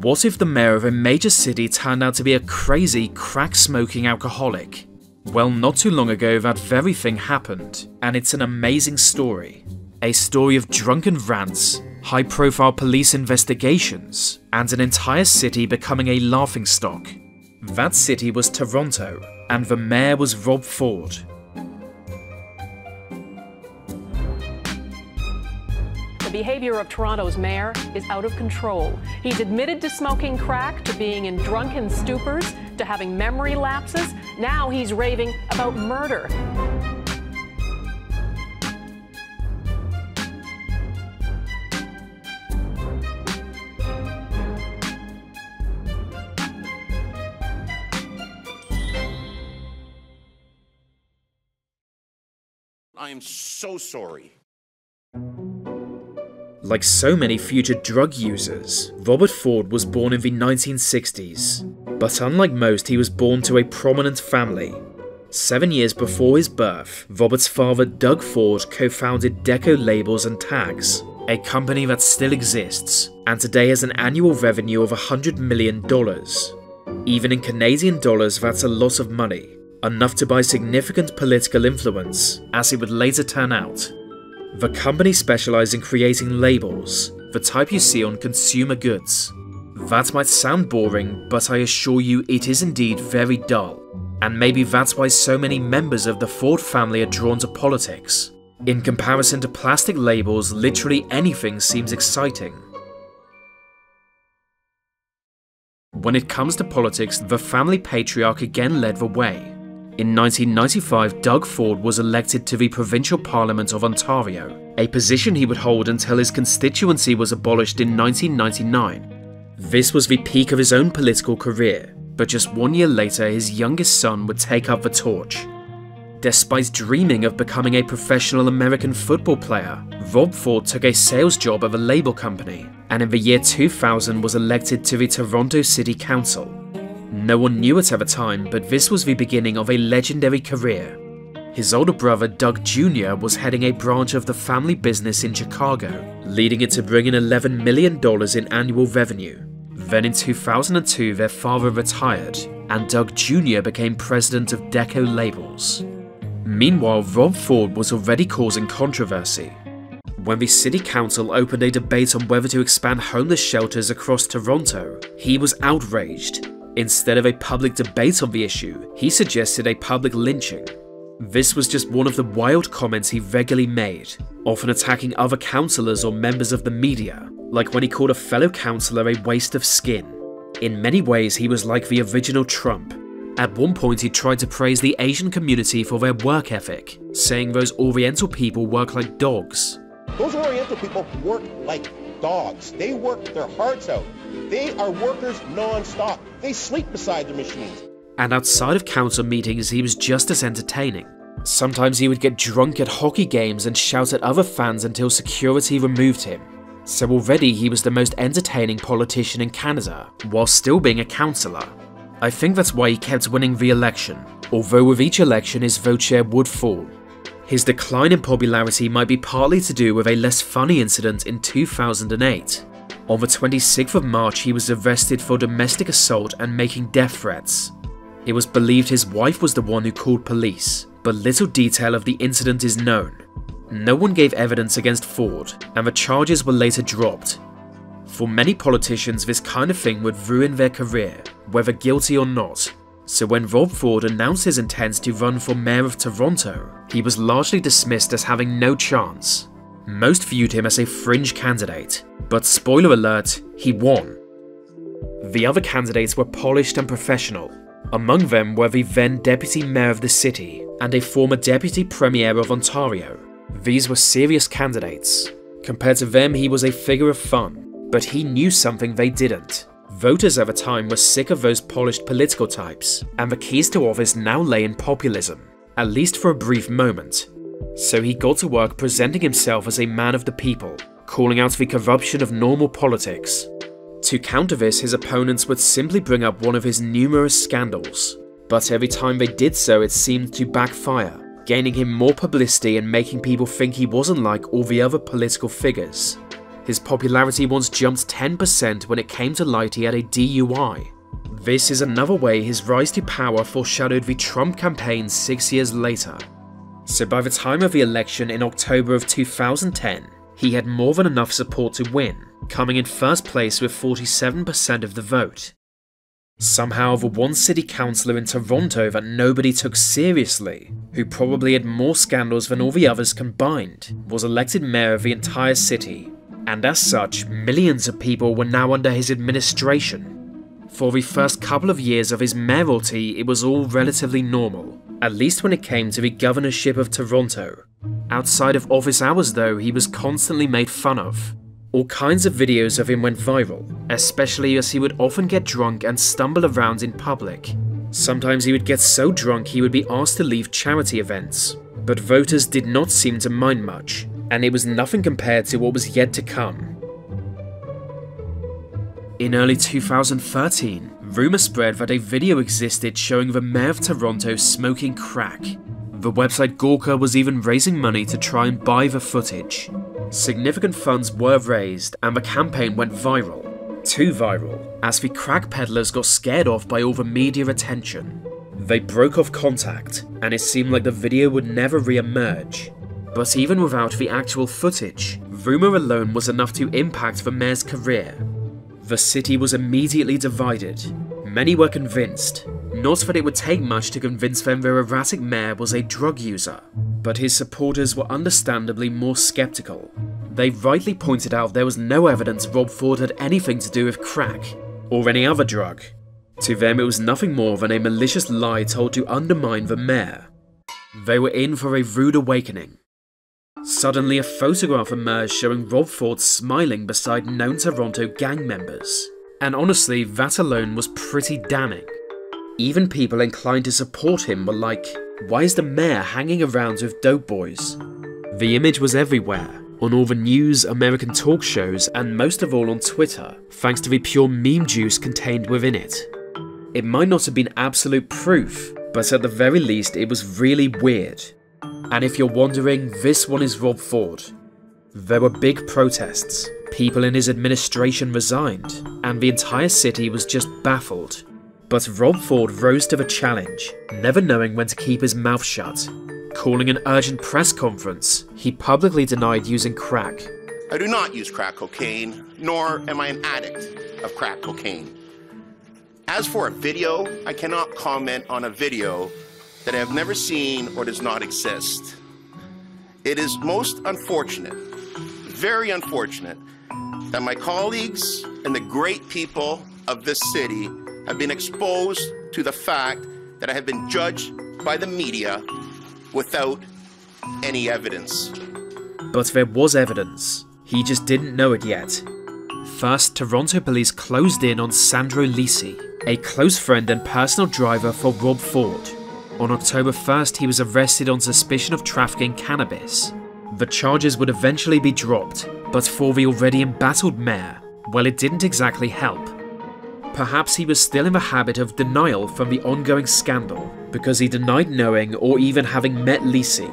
What if the mayor of a major city turned out to be a crazy, crack smoking alcoholic? Well, not too long ago, that very thing happened, and it's an amazing story. A story of drunken rants, high profile police investigations, and an entire city becoming a laughingstock. That city was Toronto, and the mayor was Rob Ford. The behavior of Toronto's mayor is out of control. He's admitted to smoking crack, to being in drunken stupors, to having memory lapses. Now he's raving about murder. I am so sorry. Like so many future drug users, Robert Ford was born in the 1960s. But unlike most, he was born to a prominent family. Seven years before his birth, Robert's father Doug Ford co founded Deco Labels and Tags, a company that still exists and today has an annual revenue of $100 million. Even in Canadian dollars, that's a lot of money, enough to buy significant political influence, as it would later turn out. The company specializes in creating labels, the type you see on consumer goods. That might sound boring, but I assure you it is indeed very dull. And maybe that's why so many members of the Ford family are drawn to politics. In comparison to plastic labels, literally anything seems exciting. When it comes to politics, the family patriarch again led the way. In 1995, Doug Ford was elected to the Provincial Parliament of Ontario, a position he would hold until his constituency was abolished in 1999. This was the peak of his own political career, but just one year later, his youngest son would take up the torch. Despite dreaming of becoming a professional American football player, Rob Ford took a sales job at a label company, and in the year 2000 was elected to the Toronto City Council. No one knew it at the time, but this was the beginning of a legendary career. His older brother Doug Jr. was heading a branch of the family business in Chicago, leading it to bring in $11 million in annual revenue. Then in 2002, their father retired, and Doug Jr. became president of Deco Labels. Meanwhile, Rob Ford was already causing controversy. When the city council opened a debate on whether to expand homeless shelters across Toronto, he was outraged Instead of a public debate on the issue, he suggested a public lynching. This was just one of the wild comments he regularly made, often attacking other councillors or members of the media, like when he called a fellow councillor a waste of skin. In many ways, he was like the original Trump. At one point, he tried to praise the Asian community for their work ethic, saying those Oriental people work like dogs. Those Oriental people work like dogs. They work their hearts out. They are workers non-stop. They sleep beside the machines. And outside of council meetings, he was just as entertaining. Sometimes he would get drunk at hockey games and shout at other fans until security removed him. So already he was the most entertaining politician in Canada, while still being a councillor. I think that's why he kept winning the election, although with each election his vote share would fall. His decline in popularity might be partly to do with a less funny incident in 2008. On the 26th of March, he was arrested for domestic assault and making death threats. It was believed his wife was the one who called police, but little detail of the incident is known. No one gave evidence against Ford, and the charges were later dropped. For many politicians, this kind of thing would ruin their career, whether guilty or not. So when Rob Ford announced his intent to run for mayor of Toronto, he was largely dismissed as having no chance. Most viewed him as a fringe candidate, but spoiler alert, he won. The other candidates were polished and professional. Among them were the then Deputy Mayor of the city and a former Deputy Premier of Ontario. These were serious candidates. Compared to them, he was a figure of fun, but he knew something they didn't. Voters at the time were sick of those polished political types, and the keys to office now lay in populism, at least for a brief moment. So he got to work presenting himself as a man of the people, calling out the corruption of normal politics. To counter this, his opponents would simply bring up one of his numerous scandals, but every time they did so, it seemed to backfire, gaining him more publicity and making people think he wasn't like all the other political figures. his popularity once jumped 10% when it came to light he had a DUI. This is another way his rise to power foreshadowed the Trump campaign six years later. So by the time of the election in October of 2010, he had more than enough support to win, coming in first place with 47% of the vote. Somehow, the one city councillor in Toronto that nobody took seriously, who probably had more scandals than all the others combined, was elected mayor of the entire city, and as such, millions of people were now under his administration. For the first couple of years of his mayoralty, it was all relatively normal, at least when it came to the governorship of Toronto. Outside of office hours, though, he was constantly made fun of, all kinds of videos of him went viral, especially as he would often get drunk and stumble around in public. Sometimes he would get so drunk he would be asked to leave charity events, but voters did not seem to mind much, and it was nothing compared to what was yet to come. In early 2013, rumour spread that a video existed showing the mayor of Toronto smoking crack. The website Gawker was even raising money to try and buy the footage, Significant funds were raised and the campaign went viral. Too viral, as the crack peddlers got scared off by all the media attention. They broke off contact, and it seemed like the video would never re-emerge. But even without the actual footage, rumour alone was enough to impact the mayor's career. The city was immediately divided. Many were convinced, not that it would take much to convince them their erratic mayor was a drug user, but his supporters were understandably more skeptical. They rightly pointed out there was no evidence Rob Ford had anything to do with crack, or any other drug. To them it was nothing more than a malicious lie told to undermine the mayor. They were in for a rude awakening. Suddenly a photograph emerged showing Rob Ford smiling beside known Toronto gang members. And honestly, that alone was pretty damning. Even people inclined to support him were like, why is the mayor hanging around with dope boys? The image was everywhere, on all the news, American talk shows, and most of all on Twitter, thanks to the pure meme juice contained within it. It might not have been absolute proof, but at the very least it was really weird. And if you're wondering, this one is Rob Ford. There were big protests, people in his administration resigned, and the entire city was just baffled but Rob Ford rose to the challenge, never knowing when to keep his mouth shut. Calling an urgent press conference, he publicly denied using crack. I do not use crack cocaine, nor am I an addict of crack cocaine. As for a video, I cannot comment on a video that I have never seen or does not exist. It is most unfortunate, very unfortunate, that my colleagues and the great people of this city have been exposed to the fact that I have been judged by the media without any evidence. But there was evidence. He just didn't know it yet. First, Toronto police closed in on Sandro Lisi, a close friend and personal driver for Rob Ford. On October 1st, he was arrested on suspicion of trafficking cannabis. The charges would eventually be dropped, but for the already embattled mayor, well, it didn't exactly help. Perhaps he was still in the habit of denial from the ongoing scandal, because he denied knowing or even having met Lisi.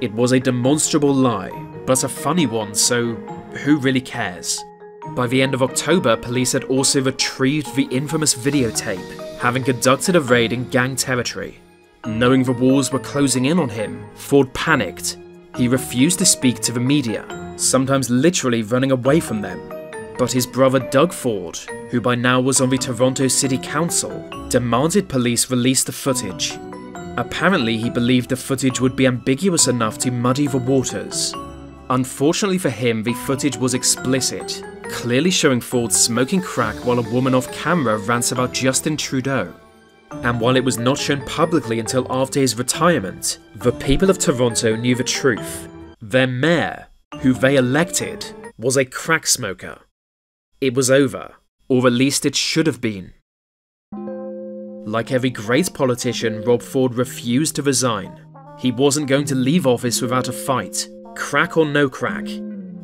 It was a demonstrable lie, but a funny one, so who really cares? By the end of October, police had also retrieved the infamous videotape, having conducted a raid in gang territory. Knowing the walls were closing in on him, Ford panicked. He refused to speak to the media, sometimes literally running away from them. But his brother Doug Ford, who by now was on the Toronto City Council, demanded police release the footage. Apparently, he believed the footage would be ambiguous enough to muddy the waters. Unfortunately for him, the footage was explicit, clearly showing Ford smoking crack while a woman off camera rants about Justin Trudeau. And while it was not shown publicly until after his retirement, the people of Toronto knew the truth. Their mayor, who they elected, was a crack smoker. It was over, or at least it should have been. Like every great politician, Rob Ford refused to resign. He wasn't going to leave office without a fight, crack or no crack.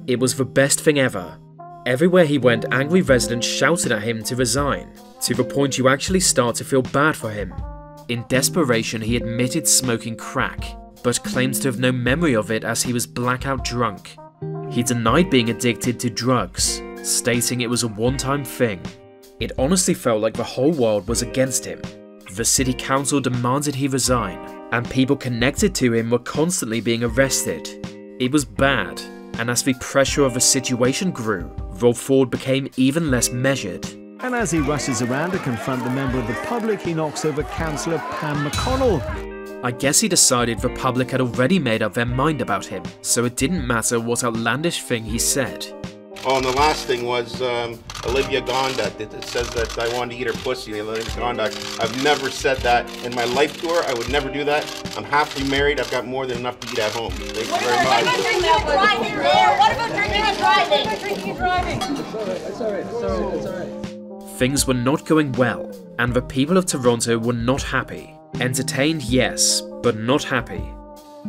It was the best thing ever. Everywhere he went, angry residents shouted at him to resign, to the point you actually start to feel bad for him. In desperation, he admitted smoking crack, but claims to have no memory of it as he was blackout drunk. He denied being addicted to drugs, stating it was a one time thing. It honestly felt like the whole world was against him. The city council demanded he resign, and people connected to him were constantly being arrested. It was bad, and as the pressure of the situation grew, Rob Ford became even less measured. And as he rushes around to confront the member of the public, he knocks over Councillor Pam McConnell. I guess he decided the public had already made up their mind about him, so it didn't matter what outlandish thing he said. Oh, and the last thing was um, Olivia Gondek that that says that I wanted to eat her pussy. Olivia Gondek. I've never said that in my life to her. I would never do that. I'm happily married. I've got more than enough to eat at home. Thank you very What about much. drinking and driving? What about drinking and driving? What about drinking and driving? Things were not going well, and the people of Toronto were not happy. Entertained, yes, but not happy.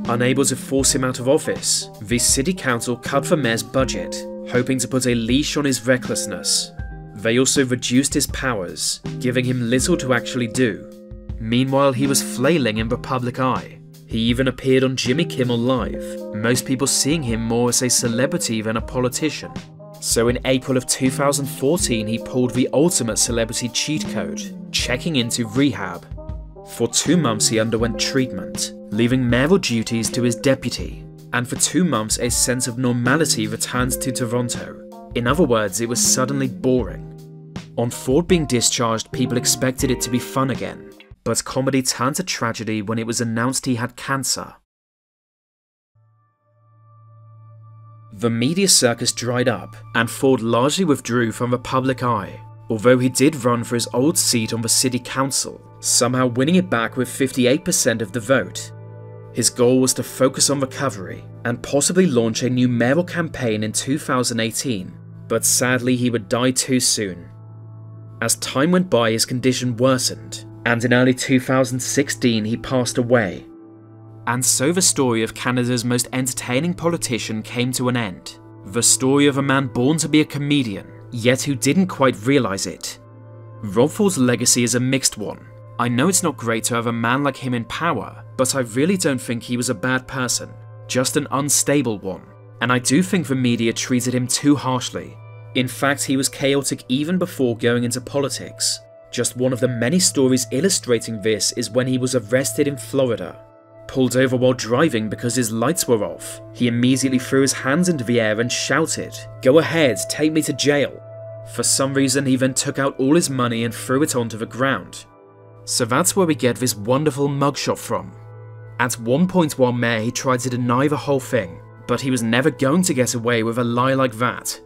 Unable to force him out of office, the city council cut the mayor's budget, hoping to put a leash on his recklessness. They also reduced his powers, giving him little to actually do. Meanwhile, he was flailing in the public eye. He even appeared on Jimmy Kimmel Live, most people seeing him more as a celebrity than a politician. So in April of 2014, he pulled the ultimate celebrity cheat code, checking into rehab. For two months, he underwent treatment, leaving mayoral duties to his deputy, and for two months, a sense of normality returned to Toronto. In other words, it was suddenly boring. On Ford being discharged, people expected it to be fun again, but comedy turned to tragedy when it was announced he had cancer. The media circus dried up, and Ford largely withdrew from the public eye, although he did run for his old seat on the city council, somehow winning it back with 58% of the vote. His goal was to focus on recovery and possibly launch a new mayoral campaign in 2018, but sadly he would die too soon. As time went by, his condition worsened, and in early 2016 he passed away. And so the story of Canada's most entertaining politician came to an end. The story of a man born to be a comedian, yet who didn't quite realise it. Rob Ford's legacy is a mixed one. I know it's not great to have a man like him in power, but I really don't think he was a bad person, just an unstable one. And I do think the media treated him too harshly. In fact, he was chaotic even before going into politics. Just one of the many stories illustrating this is when he was arrested in Florida. Pulled over while driving because his lights were off, he immediately threw his hands into the air and shouted, Go ahead, take me to jail. For some reason, he then took out all his money and threw it onto the ground. So that's where we get this wonderful mugshot from. At one point while mayor, he tried to deny the whole thing, but he was never going to get away with a lie like that.